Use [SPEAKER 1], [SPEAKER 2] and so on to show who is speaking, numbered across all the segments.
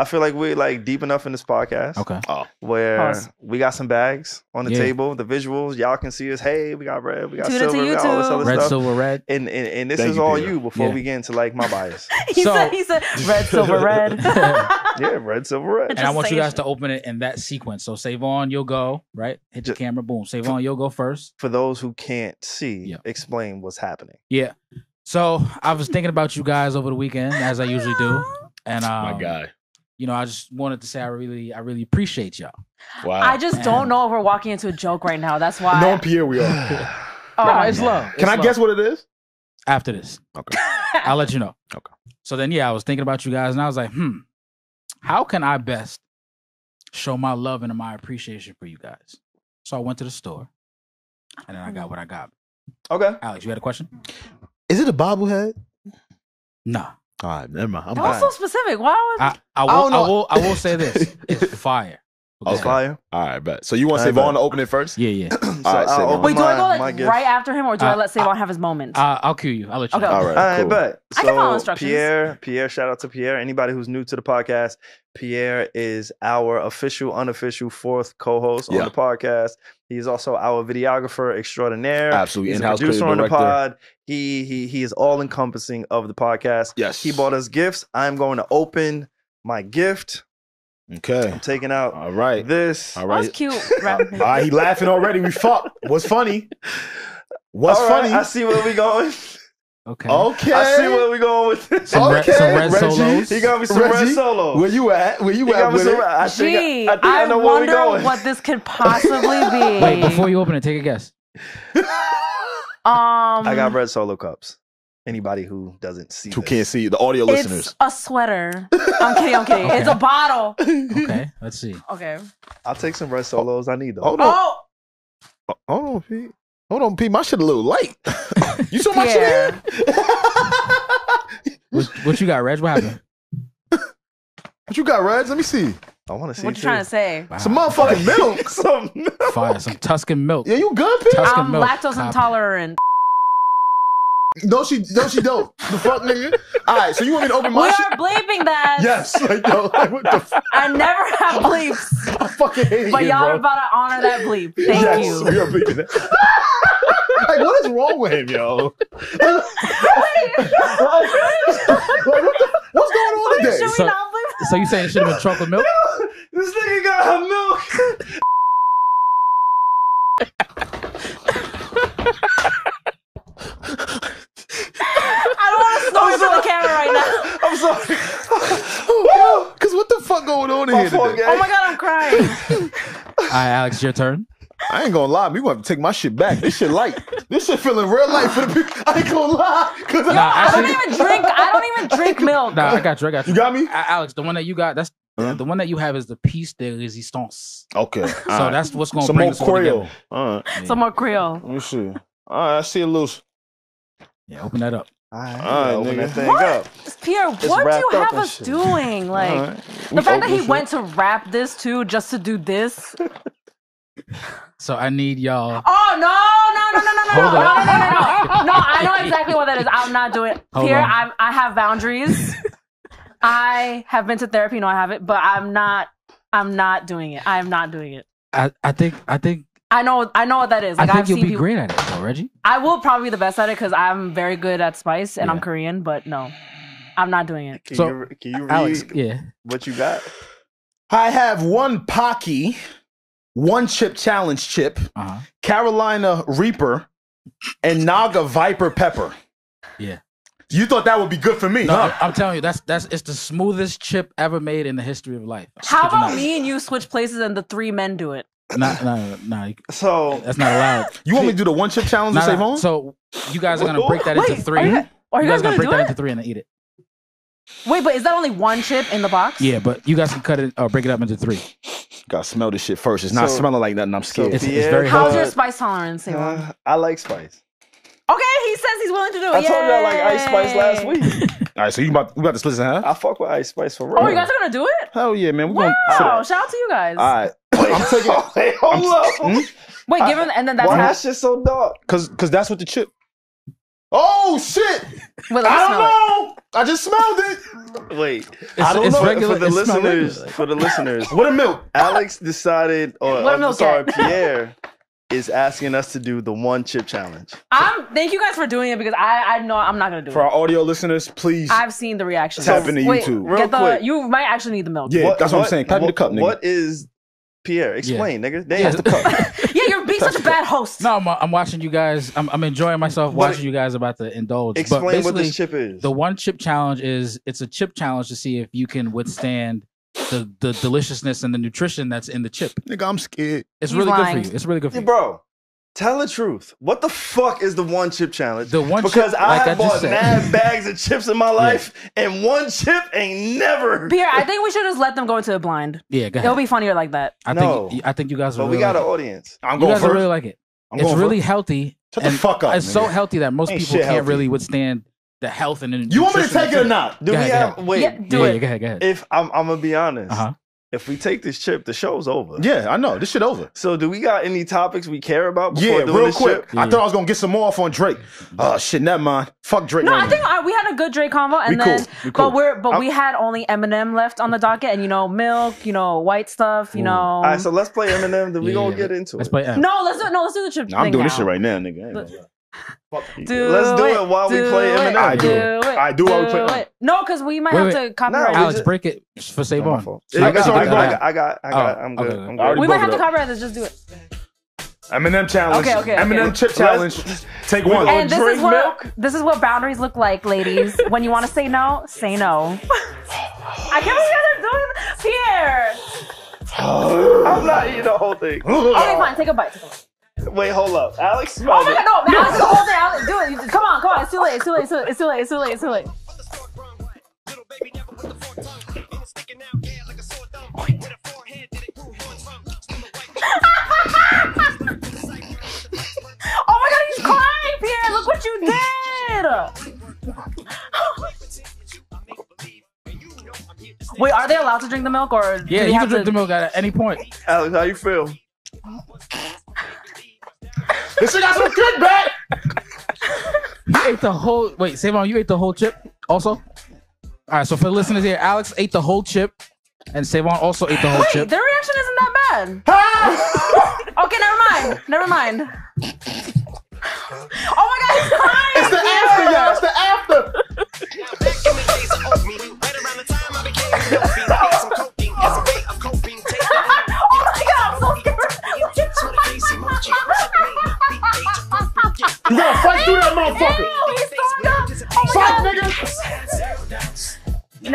[SPEAKER 1] I feel like we're like deep enough in this podcast
[SPEAKER 2] Okay.
[SPEAKER 1] where
[SPEAKER 3] Pause.
[SPEAKER 1] we got some bags on the
[SPEAKER 2] Yeah.
[SPEAKER 1] table, the visuals. Y'all can see us. Hey, we got red, we got
[SPEAKER 3] Tune
[SPEAKER 1] silver, we got all this
[SPEAKER 3] YouTube.
[SPEAKER 1] other
[SPEAKER 2] Red,
[SPEAKER 1] stuff.
[SPEAKER 2] silver, red.
[SPEAKER 1] And, and and this
[SPEAKER 4] Thank
[SPEAKER 1] is
[SPEAKER 4] you,
[SPEAKER 1] all
[SPEAKER 4] Peter.
[SPEAKER 1] you before
[SPEAKER 2] Yeah.
[SPEAKER 1] we get into like my bias.
[SPEAKER 3] He
[SPEAKER 2] So-
[SPEAKER 3] said he said red, silver, red.
[SPEAKER 1] yeah, red, silver, red.
[SPEAKER 2] And I want you guys
[SPEAKER 3] it.
[SPEAKER 2] to open it in that sequence. So Savon, you'll go, right? Hit the camera, boom. Savon, you'll go first.
[SPEAKER 1] For those who can't see,
[SPEAKER 2] Yeah.
[SPEAKER 1] explain what's happening.
[SPEAKER 2] Yeah. So I was thinking about you guys over the weekend, as I usually do. And um,
[SPEAKER 4] My guy.
[SPEAKER 2] You know, I just wanted to say I really, I really appreciate y'all.
[SPEAKER 4] Wow.
[SPEAKER 3] I just don't know if we're walking into a joke right now. That's why.
[SPEAKER 4] Knowing Pierre, we are.
[SPEAKER 3] oh,
[SPEAKER 2] Nah, it's love.
[SPEAKER 4] Can
[SPEAKER 2] It's
[SPEAKER 4] I
[SPEAKER 2] love.
[SPEAKER 4] guess what it is?
[SPEAKER 2] after this?
[SPEAKER 4] Okay.
[SPEAKER 2] I'll let you know.
[SPEAKER 4] Okay.
[SPEAKER 2] So then, yeah, I was thinking about you guys, and I was like, hmm, how can I best show my love and my appreciation for you guys? So I went to the store, and then I got what I got.
[SPEAKER 1] Okay.
[SPEAKER 2] Alex, you had a question?
[SPEAKER 4] Is it a bobblehead?
[SPEAKER 2] Nah.
[SPEAKER 4] All right, never mind. I'm
[SPEAKER 3] that was so specific. Why was
[SPEAKER 2] I, I, will,
[SPEAKER 4] I
[SPEAKER 2] I,
[SPEAKER 4] don't know.
[SPEAKER 2] will, I will say this: it's fire.
[SPEAKER 4] Okay.
[SPEAKER 1] It's fire.
[SPEAKER 4] All right, bet. So you want
[SPEAKER 1] All right,
[SPEAKER 4] Savon
[SPEAKER 1] bet.
[SPEAKER 4] to open it first?
[SPEAKER 2] Yeah, yeah.
[SPEAKER 1] so
[SPEAKER 4] right,
[SPEAKER 1] I'll open
[SPEAKER 3] Wait, do I go like
[SPEAKER 1] my
[SPEAKER 3] right after him, or do I
[SPEAKER 2] Uh,
[SPEAKER 3] let Savon have his moment?
[SPEAKER 2] Uh, I'll cue you. I'll let you.
[SPEAKER 3] Okay.
[SPEAKER 2] know.
[SPEAKER 4] All right,
[SPEAKER 1] All right,
[SPEAKER 4] cool.
[SPEAKER 1] bet.
[SPEAKER 3] I can follow instructions.
[SPEAKER 1] Pierre, Pierre, shout out to Pierre. Anybody who's new to the podcast, Pierre is our official, unofficial fourth co-host
[SPEAKER 4] Yeah.
[SPEAKER 1] on the podcast. He's also our videographer extraordinaire.
[SPEAKER 4] Absolutely.
[SPEAKER 1] He's
[SPEAKER 4] In-house
[SPEAKER 1] producer on the pod. He he he is all encompassing of the podcast.
[SPEAKER 4] Yes.
[SPEAKER 1] He bought us gifts. I'm going to open my gift.
[SPEAKER 4] Okay.
[SPEAKER 1] I'm taking out
[SPEAKER 4] All right.
[SPEAKER 1] this.
[SPEAKER 4] All right,
[SPEAKER 3] That
[SPEAKER 4] right.
[SPEAKER 3] was cute. Rap-
[SPEAKER 4] All right, he laughing already. We fuck. What's funny? What's
[SPEAKER 1] All right,
[SPEAKER 4] funny?
[SPEAKER 1] I see where we going.
[SPEAKER 2] Okay.
[SPEAKER 4] Okay.
[SPEAKER 1] I see where we going with this.
[SPEAKER 2] Some red-
[SPEAKER 4] okay.
[SPEAKER 2] some red
[SPEAKER 4] Regi.
[SPEAKER 2] solos.
[SPEAKER 1] He got me some red solos.
[SPEAKER 4] Where you at? Where you
[SPEAKER 1] He
[SPEAKER 4] at
[SPEAKER 1] got me
[SPEAKER 4] with
[SPEAKER 1] some
[SPEAKER 4] it?
[SPEAKER 1] red. I think,
[SPEAKER 3] Gee,
[SPEAKER 1] I, I think I, know where we
[SPEAKER 3] wonder
[SPEAKER 1] going.
[SPEAKER 3] what this could possibly be.
[SPEAKER 2] Wait, before you open it, take a guess.
[SPEAKER 3] um,
[SPEAKER 1] I got red solo cups. Anybody who doesn't see
[SPEAKER 4] Who
[SPEAKER 1] this.
[SPEAKER 4] can't see the audio
[SPEAKER 3] It's
[SPEAKER 4] listeners?
[SPEAKER 3] a sweater. I'm kidding. I'm kidding.
[SPEAKER 2] Okay.
[SPEAKER 3] It's a bottle.
[SPEAKER 2] Okay, let's see.
[SPEAKER 3] Okay.
[SPEAKER 1] I'll take some red solos. I need those.
[SPEAKER 4] Hold on.
[SPEAKER 3] Oh,
[SPEAKER 4] Hold on, Pete. Hold on, Pete. My shit a little light. you saw my
[SPEAKER 3] Pierre.
[SPEAKER 4] shit?
[SPEAKER 2] What, what you got, Reg? What happened?
[SPEAKER 4] what you got, Reds? Let me see.
[SPEAKER 1] I want to see
[SPEAKER 3] What you trying to say?
[SPEAKER 2] Wow.
[SPEAKER 4] Some motherfucking milk.
[SPEAKER 1] Some milk.
[SPEAKER 2] Fire, some Tuscan milk.
[SPEAKER 4] Yeah, you good, Pete?
[SPEAKER 2] Tuscan
[SPEAKER 3] I'm
[SPEAKER 2] milk.
[SPEAKER 3] lactose
[SPEAKER 2] Copy.
[SPEAKER 3] intolerant.
[SPEAKER 4] No, she, no, she don't. The fuck, nigga. All right, so you want me to open
[SPEAKER 3] We
[SPEAKER 4] my shit?
[SPEAKER 3] are bleeping that.
[SPEAKER 4] Yes. Like, yo, like, what the? F-
[SPEAKER 3] I never have bleeps,
[SPEAKER 4] I fucking hate
[SPEAKER 3] but
[SPEAKER 4] you,
[SPEAKER 3] y'all
[SPEAKER 4] bro.
[SPEAKER 3] are about to honor that bleep. Thank
[SPEAKER 4] yes,
[SPEAKER 3] you.
[SPEAKER 4] we are bleeping that. Like, what is wrong with him, yo? Like, like, what the, what's going on today?
[SPEAKER 3] Should
[SPEAKER 2] So-
[SPEAKER 3] not bleep?
[SPEAKER 2] So you saying it should have been chocolate milk?
[SPEAKER 1] this nigga got her milk.
[SPEAKER 3] I don't want to snort into the camera right now.
[SPEAKER 1] I'm sorry.
[SPEAKER 4] Because what the fuck going on in
[SPEAKER 1] My
[SPEAKER 4] here today?
[SPEAKER 3] Oh my god, I'm crying.
[SPEAKER 2] All right, Alex, your turn.
[SPEAKER 4] I ain't gonna lie, we gonna have to take my shit back. This shit light. This shit feeling real light for the people. I ain't gonna lie. Cause
[SPEAKER 2] Nah,
[SPEAKER 3] I don't even drink. I don't even drink milk.
[SPEAKER 2] nah, I got you. I got you.
[SPEAKER 4] you got me?
[SPEAKER 2] A- Alex, the one that you got, that's
[SPEAKER 4] Huh?
[SPEAKER 2] the one that you have is the piece de resistance.
[SPEAKER 4] Okay.
[SPEAKER 2] So that's what's going to
[SPEAKER 4] some
[SPEAKER 2] bring
[SPEAKER 4] more
[SPEAKER 2] us all
[SPEAKER 4] Creole. All right.
[SPEAKER 2] Yeah.
[SPEAKER 3] Some more Creole.
[SPEAKER 4] Let me see. All right, I see a little.
[SPEAKER 2] Yeah, open that up.
[SPEAKER 1] All right,
[SPEAKER 4] All right,
[SPEAKER 1] open
[SPEAKER 4] nigga.
[SPEAKER 1] that thing
[SPEAKER 3] What?
[SPEAKER 1] up.
[SPEAKER 3] Pierre, what do you have us
[SPEAKER 1] shit.
[SPEAKER 3] doing? Like
[SPEAKER 4] All right.
[SPEAKER 3] the fact that he
[SPEAKER 4] this
[SPEAKER 3] went to wrap this too just to do this.
[SPEAKER 2] So I need y'all.
[SPEAKER 3] Oh no, no, no, no, no, no, no, no, no, no, no, no! I know exactly what that is. I'm not doing it.
[SPEAKER 2] Hold
[SPEAKER 3] Pierre,
[SPEAKER 2] on.
[SPEAKER 3] I I have boundaries. I have been to therapy. No, I haven't, but I'm not. I'm not doing it. I am not doing it.
[SPEAKER 2] I, I think I think
[SPEAKER 3] I know. I know what that is. Like
[SPEAKER 2] I think
[SPEAKER 3] have
[SPEAKER 2] you'll
[SPEAKER 3] seen
[SPEAKER 2] be
[SPEAKER 3] people.
[SPEAKER 2] great at it, though, Regi.
[SPEAKER 3] I will probably be the best at it because I'm very good at spice and I'm Korean. But no, I'm not doing it.
[SPEAKER 1] Can,
[SPEAKER 2] So,
[SPEAKER 1] you, can you read
[SPEAKER 2] Alex, yeah.
[SPEAKER 1] what you got?
[SPEAKER 4] I have one Pocky, one chip challenge chip,
[SPEAKER 2] Uh huh.
[SPEAKER 4] Carolina Reaper, and Naga Viper Pepper.
[SPEAKER 2] Yeah.
[SPEAKER 4] You thought that would be good for me,
[SPEAKER 2] No,
[SPEAKER 4] huh?
[SPEAKER 2] I- I'm telling you, that's that's it's the smoothest chip ever made in the history of life.
[SPEAKER 3] How about
[SPEAKER 2] not.
[SPEAKER 3] me and you switch places and the three men do it?
[SPEAKER 2] Nah, nah, nah,
[SPEAKER 1] So
[SPEAKER 2] that's not allowed.
[SPEAKER 4] You want me to do the one chip challenge
[SPEAKER 2] Nah,
[SPEAKER 4] to save
[SPEAKER 2] nah.
[SPEAKER 4] on?
[SPEAKER 2] So you guys are gonna break that into three.
[SPEAKER 3] Are you, guys- are you guys
[SPEAKER 2] gonna
[SPEAKER 3] gonna,
[SPEAKER 2] break that
[SPEAKER 3] it?
[SPEAKER 2] into three and then eat it.
[SPEAKER 3] Wait, but is that only one chip in the box?
[SPEAKER 2] Yeah, but you guys can cut it or break it up into three.
[SPEAKER 4] Gotta smell this shit first. It's not
[SPEAKER 1] So-
[SPEAKER 4] smelling like nothing. I'm scared.
[SPEAKER 2] It's-
[SPEAKER 1] Pierre
[SPEAKER 2] very
[SPEAKER 3] How's your spice tolerance, Savon?
[SPEAKER 1] Uh, I like spice.
[SPEAKER 3] okay, he says he's willing to do it.
[SPEAKER 1] I told you I like ice spice last week.
[SPEAKER 4] All right, so you about we about to split this in half?
[SPEAKER 1] I fuck with ice spice for real.
[SPEAKER 3] Oh, you guys are gonna do it?
[SPEAKER 4] Hell yeah, man. We're
[SPEAKER 3] Wow!
[SPEAKER 4] gonna.
[SPEAKER 3] Shout out to you guys.
[SPEAKER 4] All right,
[SPEAKER 1] Wait,
[SPEAKER 4] I'm taking
[SPEAKER 1] Wait, hold up.
[SPEAKER 4] Hmm?
[SPEAKER 3] Wait, give him, and then that's
[SPEAKER 1] Why
[SPEAKER 3] half.
[SPEAKER 1] that shit so dark?
[SPEAKER 4] because because that's what the chip. Oh shit!
[SPEAKER 3] Wait,
[SPEAKER 4] I don't
[SPEAKER 3] smell it.
[SPEAKER 4] know. I just smelled it.
[SPEAKER 1] Wait,
[SPEAKER 2] It's,
[SPEAKER 4] I don't
[SPEAKER 2] it's
[SPEAKER 4] know.
[SPEAKER 2] regular.
[SPEAKER 1] for the listeners, for the listeners,
[SPEAKER 4] What a milk.
[SPEAKER 1] Alex decided, or
[SPEAKER 3] What
[SPEAKER 1] I'm
[SPEAKER 3] milk
[SPEAKER 1] sorry,
[SPEAKER 3] at?
[SPEAKER 1] Pierre is asking us to do the one chip challenge.
[SPEAKER 3] I'm. Thank you guys for doing it because I I know I'm not gonna do
[SPEAKER 4] For
[SPEAKER 3] it.
[SPEAKER 4] For our audio listeners, please.
[SPEAKER 3] I've seen the reaction.
[SPEAKER 4] Tap into
[SPEAKER 3] Wait,
[SPEAKER 4] YouTube.
[SPEAKER 1] Real
[SPEAKER 3] Get the.
[SPEAKER 1] quick.
[SPEAKER 3] You might actually need the milk.
[SPEAKER 4] Yeah, that's what I'm saying. Tap in the cup, nigga.
[SPEAKER 1] What is Pierre? Explain, nigga. Damn.
[SPEAKER 2] Yeah, the cup.
[SPEAKER 3] Yeah, you're being such a bad host.
[SPEAKER 2] No, I'm, I'm watching you guys. I'm, I'm enjoying myself
[SPEAKER 1] What-
[SPEAKER 2] watching you guys about to indulge. but
[SPEAKER 1] Explain what
[SPEAKER 2] basically,
[SPEAKER 1] this chip is.
[SPEAKER 2] the one chip challenge is it's a chip challenge to see if you can withstand the the deliciousness and the nutrition that's in the chip.
[SPEAKER 4] Nigga, I'm scared.
[SPEAKER 2] It's
[SPEAKER 3] He's
[SPEAKER 2] really
[SPEAKER 3] lying.
[SPEAKER 2] good for you. It's really good for you.
[SPEAKER 1] bro, tell the truth. What the fuck is the one chip challenge?
[SPEAKER 2] The one
[SPEAKER 1] because
[SPEAKER 2] chip,
[SPEAKER 1] I
[SPEAKER 2] like I
[SPEAKER 1] have
[SPEAKER 2] just
[SPEAKER 1] bought
[SPEAKER 2] said.
[SPEAKER 1] mad bags of chips in my life, and one chip ain't never.
[SPEAKER 3] Pierre, I think we should just let them go into a blind.
[SPEAKER 2] Yeah, go
[SPEAKER 3] It'll be funnier like that.
[SPEAKER 2] I
[SPEAKER 1] No.
[SPEAKER 2] think I think you guys will.
[SPEAKER 1] But we
[SPEAKER 2] really
[SPEAKER 1] got an
[SPEAKER 2] like
[SPEAKER 1] audience.
[SPEAKER 4] I'm
[SPEAKER 2] it. You guys will
[SPEAKER 4] first.
[SPEAKER 2] really like it.
[SPEAKER 4] I'm
[SPEAKER 2] It's really
[SPEAKER 4] first.
[SPEAKER 2] healthy.
[SPEAKER 4] Shut the fuck up.
[SPEAKER 2] It's so healthy that most
[SPEAKER 4] Ain't
[SPEAKER 2] people can't
[SPEAKER 4] healthy.
[SPEAKER 2] really withstand the health and the
[SPEAKER 4] You want me to take it or not?
[SPEAKER 1] Do
[SPEAKER 2] Go
[SPEAKER 1] we
[SPEAKER 2] ahead,
[SPEAKER 1] have?
[SPEAKER 2] ahead.
[SPEAKER 1] Wait,
[SPEAKER 3] Yeah, do
[SPEAKER 2] yeah,
[SPEAKER 3] it.
[SPEAKER 2] yeah, go ahead, go ahead.
[SPEAKER 1] if I'm, I'm gonna be honest.
[SPEAKER 2] Uh huh.
[SPEAKER 1] If we take this trip, the show's over.
[SPEAKER 4] Yeah, I know. This shit over.
[SPEAKER 1] So, do we got any topics we care about before
[SPEAKER 4] Yeah,
[SPEAKER 1] doing
[SPEAKER 4] real
[SPEAKER 1] this
[SPEAKER 4] quick.
[SPEAKER 1] chip?
[SPEAKER 4] I thought I was gonna get some more off on Drake. Oh shit, never mind. Fuck Drake.
[SPEAKER 3] No,
[SPEAKER 4] right
[SPEAKER 3] I
[SPEAKER 4] now.
[SPEAKER 3] think I, we had a good Drake convo, and
[SPEAKER 4] We
[SPEAKER 3] then
[SPEAKER 4] cool. We cool.
[SPEAKER 3] but we're but
[SPEAKER 1] I'm-
[SPEAKER 3] we had only Eminem left on the docket, and you know milk, you know white stuff, you
[SPEAKER 2] Ooh.
[SPEAKER 3] know.
[SPEAKER 1] All right, so let's play Eminem. Then we
[SPEAKER 2] Yeah,
[SPEAKER 1] gonna
[SPEAKER 2] yeah.
[SPEAKER 1] get into
[SPEAKER 2] Let's
[SPEAKER 1] it.
[SPEAKER 2] play M.
[SPEAKER 3] no, let's do no, let's do the chip.
[SPEAKER 4] Nah, I'm doing
[SPEAKER 3] now.
[SPEAKER 4] this shit right now, nigga. I ain't gonna lie. Fuck you.
[SPEAKER 3] Do
[SPEAKER 1] Let's do it while we
[SPEAKER 3] do
[SPEAKER 1] play
[SPEAKER 3] it,
[SPEAKER 1] Eminem.
[SPEAKER 4] I do.
[SPEAKER 3] it,
[SPEAKER 4] I do while we play Eminem.
[SPEAKER 3] it. No, because we might
[SPEAKER 2] Wait,
[SPEAKER 3] have
[SPEAKER 2] wait.
[SPEAKER 3] to copyright.
[SPEAKER 1] No,
[SPEAKER 2] Alex,
[SPEAKER 1] just-
[SPEAKER 2] break it for Savon.
[SPEAKER 1] fault.
[SPEAKER 2] So you
[SPEAKER 1] I
[SPEAKER 2] got-
[SPEAKER 1] got, I
[SPEAKER 2] got
[SPEAKER 1] oh,
[SPEAKER 2] got.
[SPEAKER 1] I got, I got,
[SPEAKER 2] Oh,
[SPEAKER 1] I'm good.
[SPEAKER 2] okay,
[SPEAKER 1] I'm good.
[SPEAKER 4] Already
[SPEAKER 3] we might
[SPEAKER 4] broke
[SPEAKER 3] have to
[SPEAKER 4] up.
[SPEAKER 3] copyright this. Just do it.
[SPEAKER 4] Eminem challenge.
[SPEAKER 3] Okay, okay, okay.
[SPEAKER 4] Eminem chip challenge. Take one.
[SPEAKER 3] And this is what this is what boundaries look like, ladies. when you want to say no, say no. I can't believe you guys are doing this. Pierre.
[SPEAKER 1] I'm not eating the whole thing.
[SPEAKER 3] Okay, fine. Take a bite. Take a bite.
[SPEAKER 1] Wait, hold up. Alex
[SPEAKER 3] Oh
[SPEAKER 1] smelled
[SPEAKER 3] my
[SPEAKER 1] it.
[SPEAKER 3] god, no, man, Alex, the whole thing. Alex, do it. Come on, come on. It's too late. It's too late. It's too late. It's too late. It's too late. It's too late. It's too late. Oh my god, he's crying, Pierre. Look what you did. Wait, are they allowed to drink the milk or
[SPEAKER 2] Yeah, you can drink
[SPEAKER 3] to-
[SPEAKER 2] the milk at any point.
[SPEAKER 1] Alex, how you feel?
[SPEAKER 4] This shit got some kickback.
[SPEAKER 2] You ate the whole. Wait, Savon, you ate the whole chip also. All right, so for the listeners here, Alex ate the whole chip, and Savon also ate the whole
[SPEAKER 3] Wait,
[SPEAKER 2] chip.
[SPEAKER 3] their reaction isn't that bad. okay, never mind. Never mind. Oh my god, he's crying.
[SPEAKER 4] It's the after, y'all. It's the after.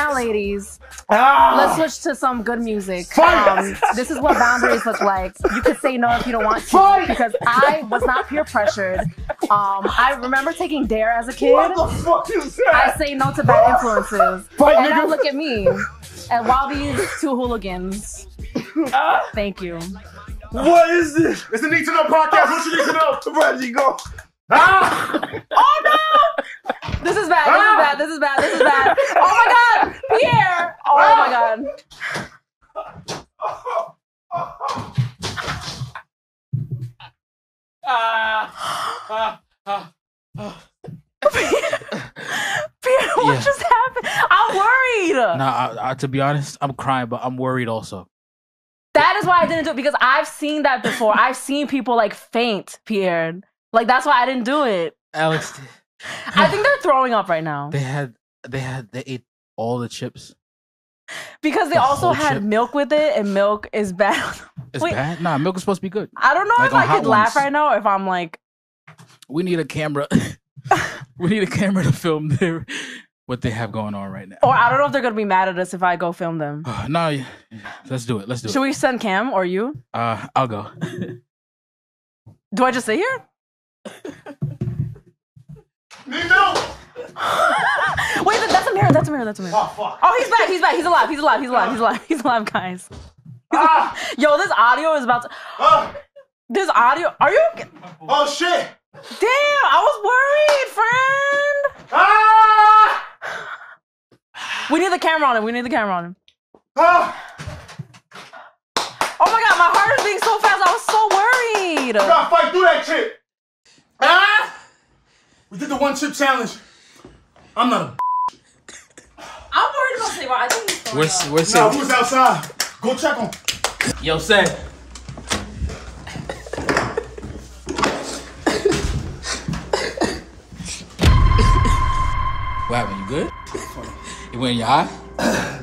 [SPEAKER 3] Now, ladies,
[SPEAKER 4] Ah.
[SPEAKER 3] let's switch to some good music.
[SPEAKER 4] Fight.
[SPEAKER 3] Um, this is what boundaries look like. You could say no if you don't want to,
[SPEAKER 4] Fight.
[SPEAKER 3] because I was not peer pressured. Um, I remember taking Dare as a kid.
[SPEAKER 1] What the fuck is
[SPEAKER 3] I say no to bad influences.
[SPEAKER 4] Fight,
[SPEAKER 3] and now
[SPEAKER 4] nigga.
[SPEAKER 3] look at me. And while these two hooligans, thank you.
[SPEAKER 1] What is this?
[SPEAKER 4] It's the Need to Know podcast. What you need to know?
[SPEAKER 1] Regi, go.
[SPEAKER 4] Ah.
[SPEAKER 3] Oh no! This is bad. This is bad. This is bad. This is bad. Oh my god, Pierre! Oh my god. Pierre, what
[SPEAKER 2] Yeah.
[SPEAKER 3] just happened? I'm worried.
[SPEAKER 2] Nah, I, I, to be honest, I'm crying, but I'm worried also.
[SPEAKER 3] That is why I didn't do it because I've seen that before. I've seen people like faint, Pierre. Like that's why I didn't do it.
[SPEAKER 2] Alex,
[SPEAKER 3] I think they're throwing up right now
[SPEAKER 2] they had, they had, they ate all the chips.
[SPEAKER 3] because they
[SPEAKER 2] the
[SPEAKER 3] also had
[SPEAKER 2] chip?
[SPEAKER 3] milk with it, and milk is bad.
[SPEAKER 2] It's
[SPEAKER 3] Wait.
[SPEAKER 2] bad. Nah, milk is supposed to be good.
[SPEAKER 3] I don't know
[SPEAKER 2] Like
[SPEAKER 3] if I
[SPEAKER 2] Hot
[SPEAKER 3] could laugh right now if I'm like,
[SPEAKER 2] We need a camera. we need a camera to film their what they have going on right now.
[SPEAKER 3] or I don't know if they're gonna be mad at us if I go film them.
[SPEAKER 2] no, yeah, let's do it. Let's do
[SPEAKER 3] Should
[SPEAKER 2] it.
[SPEAKER 3] Should we send Cam or you?
[SPEAKER 2] Uh, I'll go.
[SPEAKER 3] Do I just sit here?
[SPEAKER 4] Need milk.
[SPEAKER 3] Wait, that's a mirror. That's a mirror. That's a mirror.
[SPEAKER 4] Oh fuck.
[SPEAKER 3] Oh, he's back. He's back. He's alive. He's alive. He's alive. He's alive. He's alive, guys.
[SPEAKER 4] Ah.
[SPEAKER 3] Yo, this audio is about to.
[SPEAKER 4] Ah.
[SPEAKER 3] This audio. Are you?
[SPEAKER 4] Oh shit.
[SPEAKER 3] Damn, I was worried, friend.
[SPEAKER 4] Ah.
[SPEAKER 3] We need the camera on him. We need the camera on him.
[SPEAKER 4] Ah.
[SPEAKER 3] Oh my god, my heart is beating so fast. I was so worried.
[SPEAKER 4] You gotta fight through that shit. Ah. We did the one chip challenge. I'm not a.
[SPEAKER 3] I'm worried about Savon. I think he's throwing
[SPEAKER 2] What's
[SPEAKER 3] up.
[SPEAKER 2] what's
[SPEAKER 4] Nah,
[SPEAKER 2] it?
[SPEAKER 4] we was outside. Go check him.
[SPEAKER 2] Yo, say. What happened? You good? It went in your eye?